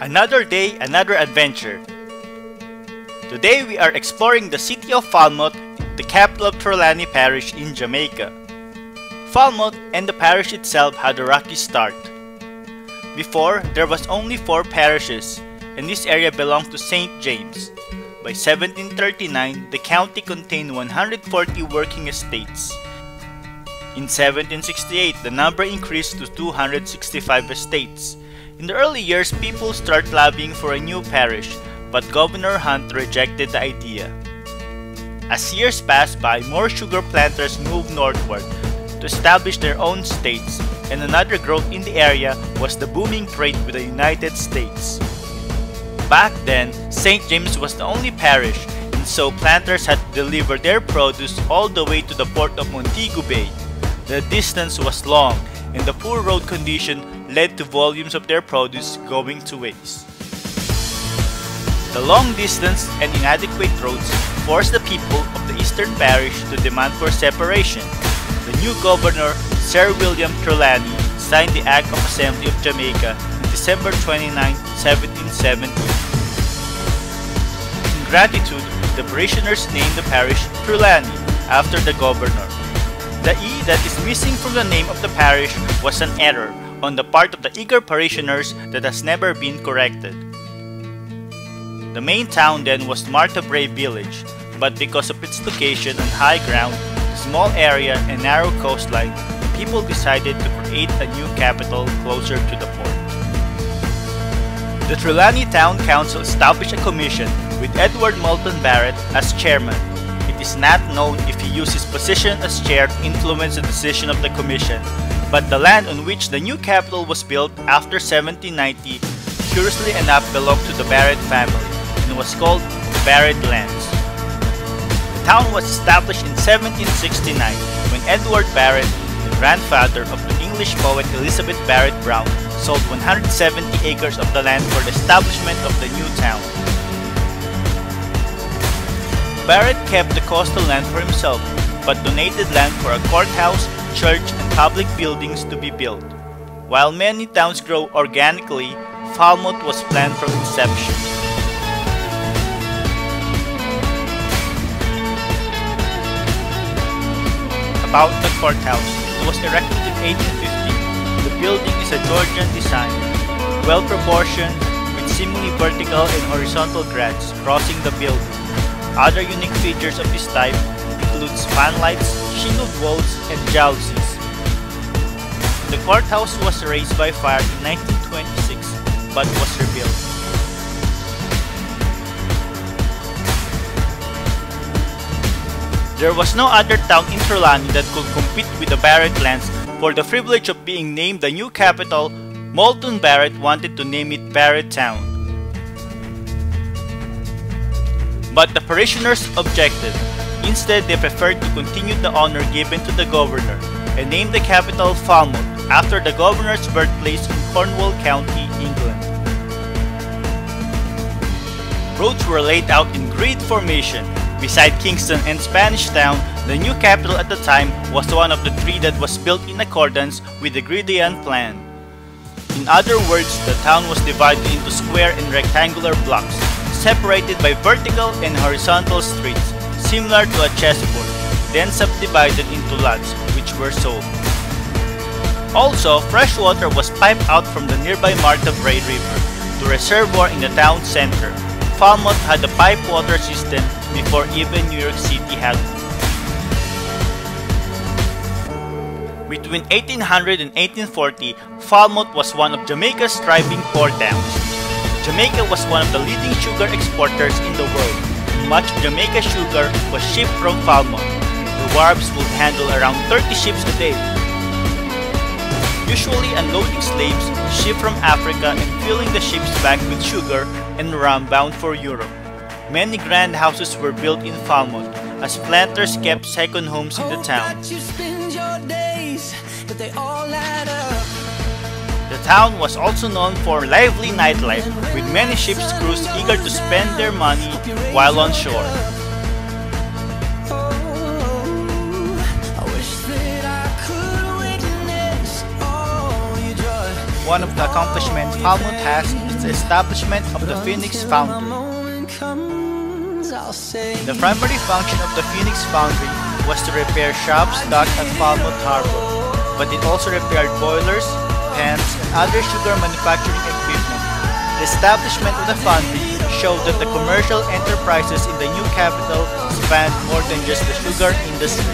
Another day, another adventure. Today we are exploring the city of Falmouth, the capital of Trelawny Parish in Jamaica. Falmouth and the parish itself had a rocky start. Before, there was only four parishes, and this area belonged to St. James. By 1739, the county contained 140 working estates. In 1768, the number increased to 265 estates. In the early years, people started lobbying for a new parish, but Governor Hunt rejected the idea. As years passed by, more sugar planters moved northward to establish their own states, and another growth in the area was the booming trade with the United States. Back then, St. James was the only parish, and so planters had to deliver their produce all the way to the port of Montego Bay. The distance was long, and the poor road condition led to volumes of their produce going to waste. The long distance and inadequate roads forced the people of the eastern parish to demand for separation. The new governor, Sir William Trelawney, signed the Act of Assembly of Jamaica on December 29, 1770. In gratitude, the parishioners named the parish Trelawney after the governor. The E that is missing from the name of the parish was an error on the part of the eager parishioners that has never been corrected. The main town then was Martha Brae Village, but because of its location on high ground, small area, and narrow coastline, people decided to create a new capital closer to the port. The Trelawny Town Council established a commission with Edward Moulton Barrett as chairman. It is not known if he used his position as chair to influence the decision of the commission, but the land on which the new capital was built after 1790 curiously enough belonged to the Barrett family and was called Barrett Lands. The town was established in 1769 when Edward Barrett, the grandfather of the English poet Elizabeth Barrett Browne, sold 170 acres of the land for the establishment of the new town. Barrett kept the coastal land for himself, but donated land for a courthouse, church, and public buildings to be built. While many towns grow organically, Falmouth was planned from inception. About the courthouse, it was erected in 1850. The building is a Georgian design, well proportioned, with seemingly vertical and horizontal grades crossing the building. Other unique features of this type include fanlights, shingled walls, and jalousies. The courthouse was razed by fire in 1926 but was rebuilt. There was no other town in Trelawny that could compete with the Barrett lands for the privilege of being named the new capital. Moulton Barrett wanted to name it Barrett Town. But the parishioners objected. Instead, they preferred to continue the honor given to the governor and named the capital Falmouth after the governor's birthplace in Cornwall County, England. Roads were laid out in grid formation. Beside Kingston and Spanish Town, the new capital at the time was one of the three that was built in accordance with the gridiron plan. In other words, the town was divided into square and rectangular blocks, separated by vertical and horizontal streets, similar to a chessboard, then subdivided into lots, which were sold. Also, fresh water was piped out from the nearby Martha Brae River to reservoir in the town center. Falmouth had a pipe water system before even New York City had one. Between 1800 and 1840, Falmouth was one of Jamaica's thriving port towns. Jamaica was one of the leading sugar exporters in the world. Much Jamaica sugar was shipped from Falmouth. The wharves would handle around 30 ships a day, usually unloading slaves shipped from Africa and filling the ships back with sugar and rum bound for Europe. Many grand houses were built in Falmouth as planters kept second homes in the town. The town was also known for lively nightlife, with many ship's crews eager to spend their money while on shore. one of the accomplishments Falmouth has is the establishment of the Phoenix Foundry. The primary function of the Phoenix Foundry was to repair shops docked at Falmouth Harbor, but it also repaired boilers, and other sugar manufacturing equipment. The establishment of the foundry showed that the commercial enterprises in the new capital spanned more than just the sugar industry.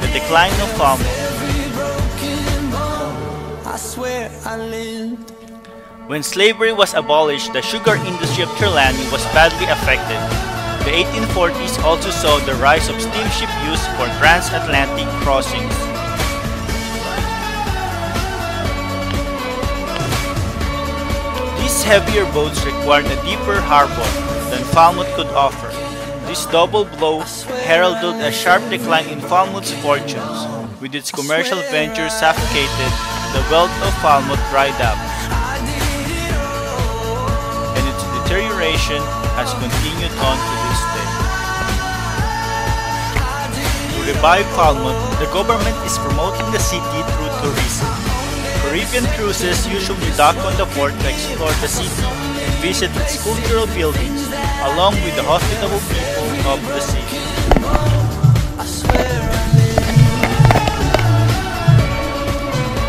The decline of Falmouth When slavery was abolished, the sugar industry of Trelawny was badly affected. The 1840s also saw the rise of steamship use for transatlantic crossings. These heavier boats required a deeper harbor than Falmouth could offer. This double blow heralded a sharp decline in Falmouth's fortunes. With its commercial ventures suffocated, the wealth of Falmouth dried up, and its deterioration has continued on revive Falmouth, the government is promoting the city through tourism. Caribbean cruises usually dock on the port to explore the city and visit its cultural buildings, along with the hospitable people of the city.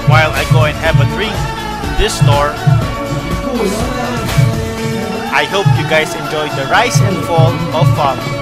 While I go and have a drink in this store, I hope you guys enjoyed the rise and fall of Falmouth.